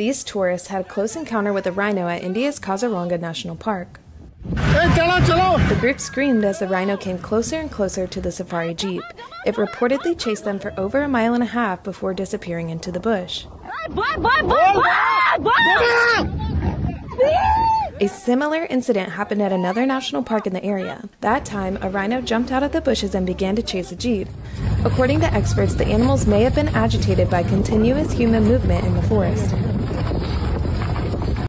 These tourists had a close encounter with a rhino at India's Kaziranga National Park. The group screamed as the rhino came closer and closer to the safari jeep. It reportedly chased them for over a mile and a half before disappearing into the bush. A similar incident happened at another national park in the area. That time, a rhino jumped out of the bushes and began to chase a jeep. According to experts, the animals may have been agitated by continuous human movement in the forest.